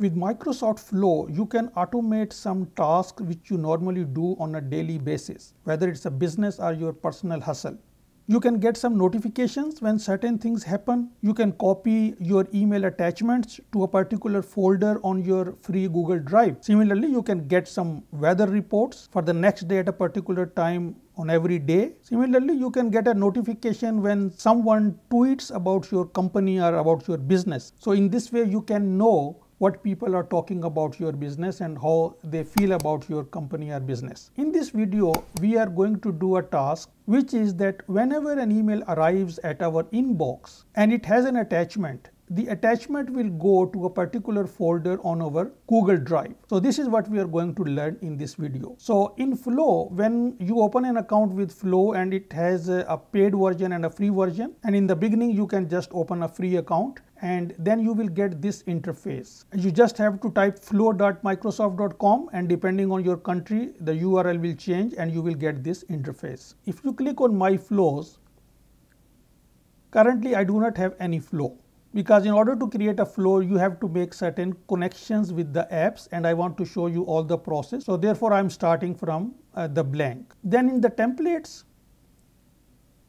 With Microsoft Flow, you can automate some tasks which you normally do on a daily basis, whether it's a business or your personal hustle. You can get some notifications when certain things happen. You can copy your email attachments to a particular folder on your free Google Drive. Similarly, you can get some weather reports for the next day at a particular time on every day. Similarly, you can get a notification when someone tweets about your company or about your business. So, in this way, you can know what people are talking about your business and how they feel about your company or business. In this video, we are going to do a task which is that whenever an email arrives at our inbox and it has an attachment, the attachment will go to a particular folder on our Google Drive. So this is what we are going to learn in this video. So in Flow, when you open an account with Flow and it has a paid version and a free version and in the beginning you can just open a free account and then you will get this interface. You just have to type flow.microsoft.com and depending on your country the URL will change and you will get this interface. If you click on my flows, currently I do not have any flow because in order to create a flow you have to make certain connections with the apps and I want to show you all the process. So therefore I am starting from uh, the blank. Then in the templates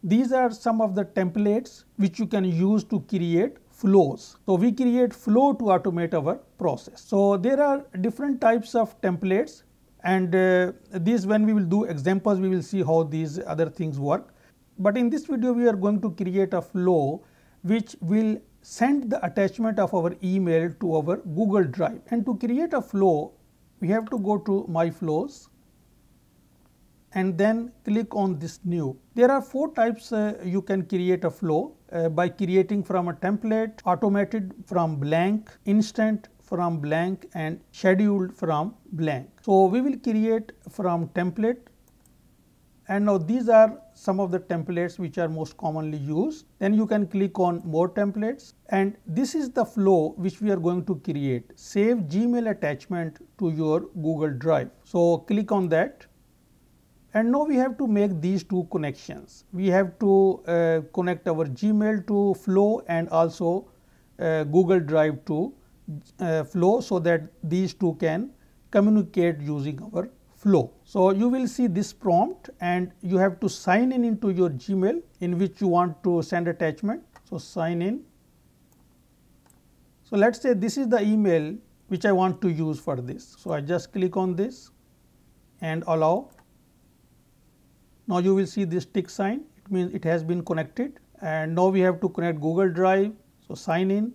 these are some of the templates which you can use to create flows. So, we create flow to automate our process. So, there are different types of templates and uh, these when we will do examples we will see how these other things work. But in this video we are going to create a flow which will send the attachment of our email to our Google Drive and to create a flow we have to go to my flows and then click on this new. There are four types uh, you can create a flow uh, by creating from a template, automated from blank, instant from blank and scheduled from blank. So, we will create from template and now these are some of the templates which are most commonly used. Then you can click on more templates and this is the flow which we are going to create. Save Gmail attachment to your Google Drive. So, click on that and now we have to make these two connections. We have to uh, connect our Gmail to Flow and also uh, Google Drive to uh, Flow so that these two can communicate using our Flow. So, you will see this prompt and you have to sign in into your Gmail in which you want to send attachment. So, sign in. So, let us say this is the email which I want to use for this. So, I just click on this and allow now, you will see this tick sign it means it has been connected and now we have to connect Google Drive. So, sign in.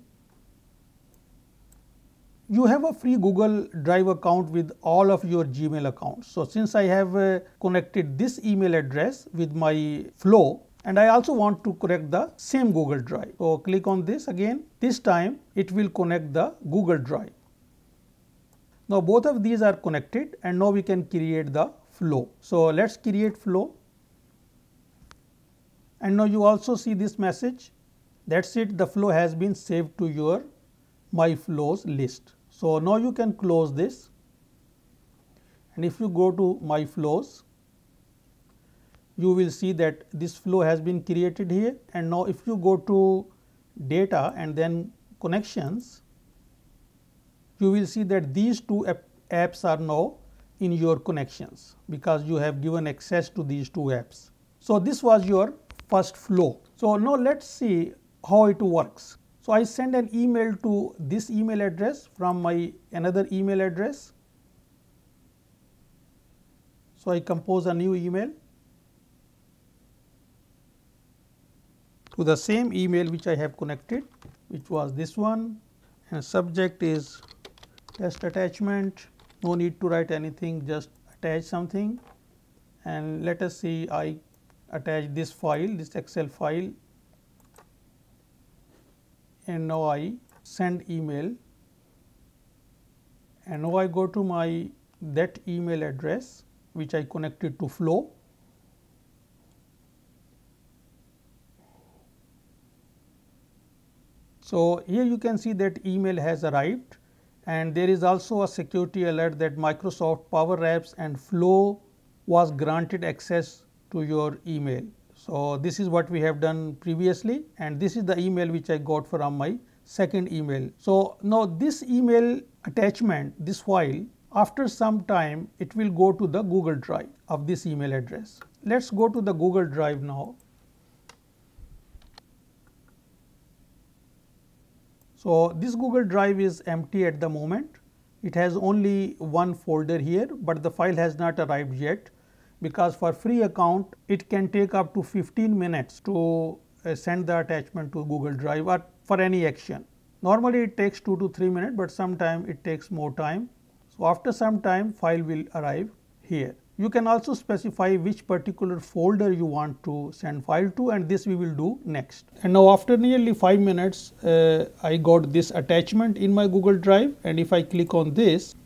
You have a free Google Drive account with all of your Gmail accounts. So, since I have uh, connected this email address with my flow and I also want to connect the same Google Drive. So, click on this again this time it will connect the Google Drive. Now, both of these are connected and now we can create the flow. So, let us create flow and now you also see this message that is it the flow has been saved to your my flows list. So, now you can close this and if you go to my flows you will see that this flow has been created here and now if you go to data and then connections you will see that these two apps are now in your connections because you have given access to these two apps. So, this was your first flow. So, now let us see how it works. So, I send an email to this email address from my another email address. So, I compose a new email to the same email which I have connected which was this one. And subject is test attachment. No need to write anything just attach something. And let us see I attach this file this excel file and now I send email. And now I go to my that email address which I connected to flow. So, here you can see that email has arrived. And there is also a security alert that Microsoft Power Apps and Flow was granted access to your email. So, this is what we have done previously and this is the email which I got from my second email. So, now this email attachment, this file after some time it will go to the Google Drive of this email address. Let us go to the Google Drive now. So, this Google Drive is empty at the moment. It has only one folder here, but the file has not arrived yet because for free account it can take up to 15 minutes to uh, send the attachment to Google Drive or for any action. Normally it takes 2 to 3 minutes, but sometime it takes more time. So, after some time file will arrive here. You can also specify which particular folder you want to send file to and this we will do next. And now after nearly 5 minutes uh, I got this attachment in my Google Drive and if I click on this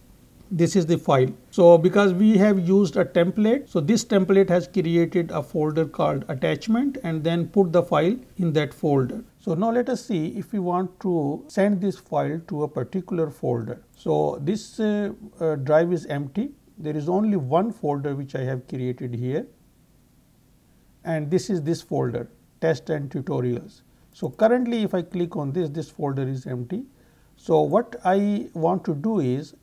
this is the file. So, because we have used a template, so this template has created a folder called attachment and then put the file in that folder. So, now let us see if we want to send this file to a particular folder. So, this uh, uh, drive is empty, there is only one folder which I have created here and this is this folder test and tutorials. So, currently if I click on this, this folder is empty. So, what I want to do is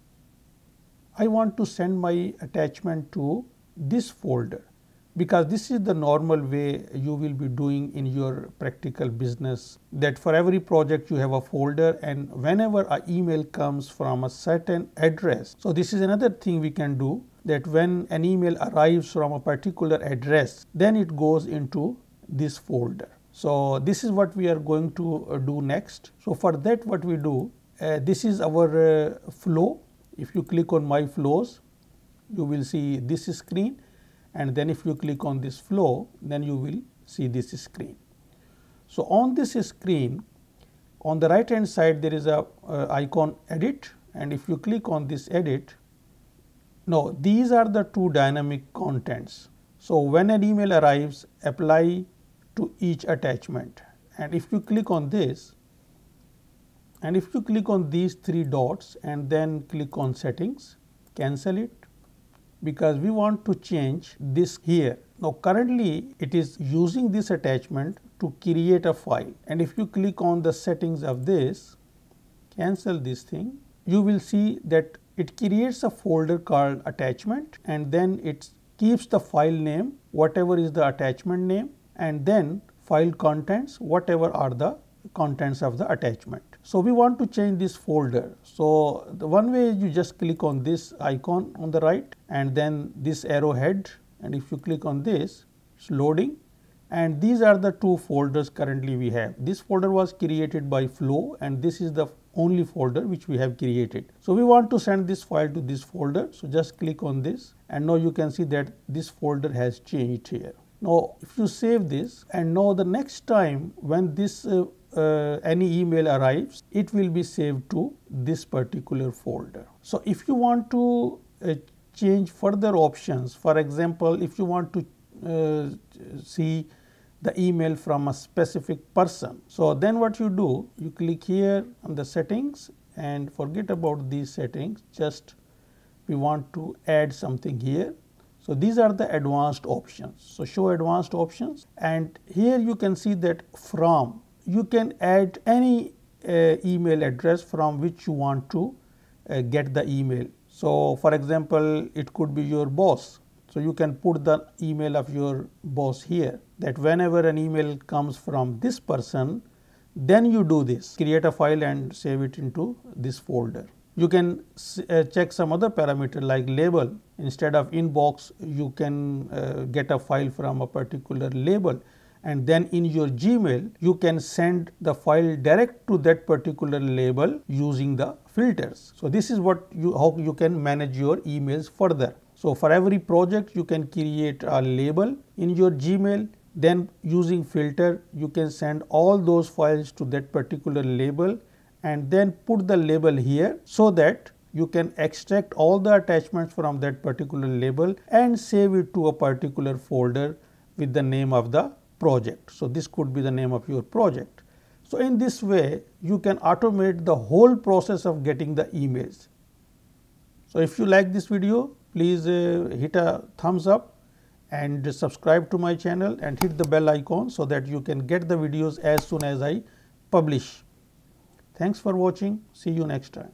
I want to send my attachment to this folder because this is the normal way you will be doing in your practical business that for every project you have a folder and whenever an email comes from a certain address. So, this is another thing we can do that when an email arrives from a particular address then it goes into this folder. So, this is what we are going to uh, do next. So, for that what we do uh, this is our uh, flow if you click on my flows, you will see this screen and then if you click on this flow, then you will see this screen. So, on this screen, on the right hand side there is a uh, icon edit and if you click on this edit, no, these are the two dynamic contents. So, when an email arrives, apply to each attachment and if you click on this, and if you click on these three dots and then click on settings, cancel it because we want to change this here. Now currently it is using this attachment to create a file and if you click on the settings of this, cancel this thing, you will see that it creates a folder called attachment and then it keeps the file name whatever is the attachment name and then file contents whatever are the contents of the attachment. So, we want to change this folder. So, the one way you just click on this icon on the right and then this arrowhead and if you click on this it's loading and these are the two folders currently we have. This folder was created by flow and this is the only folder which we have created. So, we want to send this file to this folder. So, just click on this and now you can see that this folder has changed here. Now, if you save this and now the next time when this uh, uh, any email arrives, it will be saved to this particular folder. So, if you want to uh, change further options, for example, if you want to uh, see the email from a specific person. So, then what you do, you click here on the settings and forget about these settings, just we want to add something here. So, these are the advanced options. So, show advanced options and here you can see that from you can add any uh, email address from which you want to uh, get the email. So, for example, it could be your boss. So, you can put the email of your boss here that whenever an email comes from this person, then you do this create a file and save it into this folder. You can uh, check some other parameter like label instead of inbox you can uh, get a file from a particular label and then in your Gmail you can send the file direct to that particular label using the filters. So, this is what you how you can manage your emails further. So, for every project you can create a label in your Gmail then using filter you can send all those files to that particular label and then put the label here so that you can extract all the attachments from that particular label and save it to a particular folder with the name of the project. So, this could be the name of your project. So, in this way you can automate the whole process of getting the emails. So, if you like this video please uh, hit a thumbs up and subscribe to my channel and hit the bell icon so that you can get the videos as soon as I publish. Thanks for watching. See you next time.